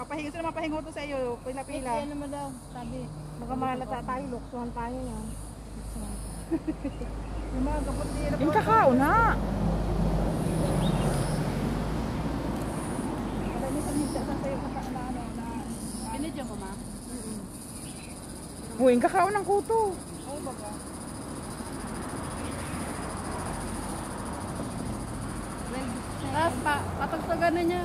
Mapahingo sila mapahingo to sa iyo. Pila-pila. Ano mo daw, sabi. Baka malata tayo, luksuhan tayo yan. Yung mga kapot nila. Yung kakao na. Niya. Binidyo mo, ma? Huwing kakao ng kuto. Oh, baga. Tapos, pa, patagtagan na niya.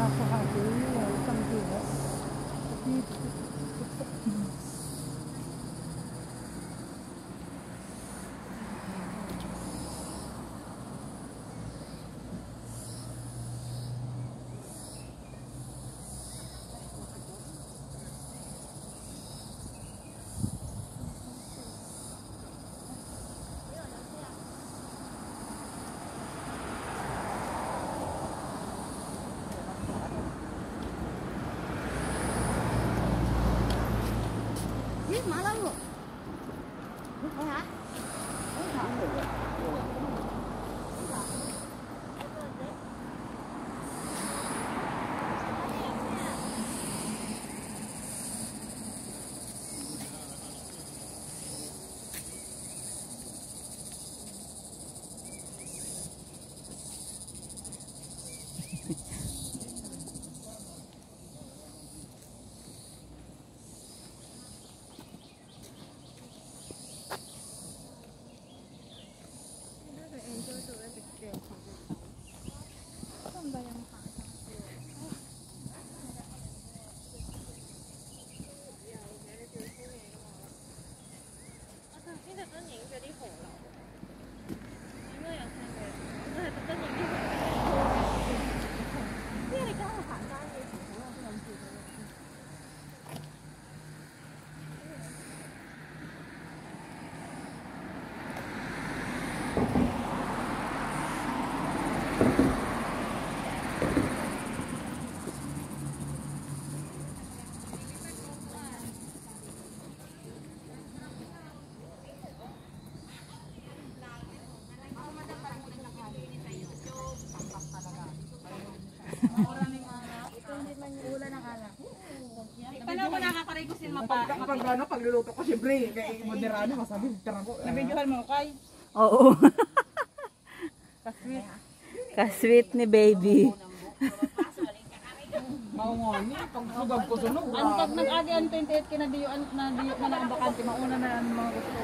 Aku kasihin, ya. 学ぶ。Paano ko nakakaray ko sin mapa? Pag, ano, pagluluto ko siyempre, kay moderado masabi, ko. Nabidyohan mo kay? Oo. Kasweet. Ni baby. Maungoni, pag sugab ko sunog. Ang pag nag-adi ang 28 kinadiyuan na diyo na nakabakante, mauna na ang mga gusto mo.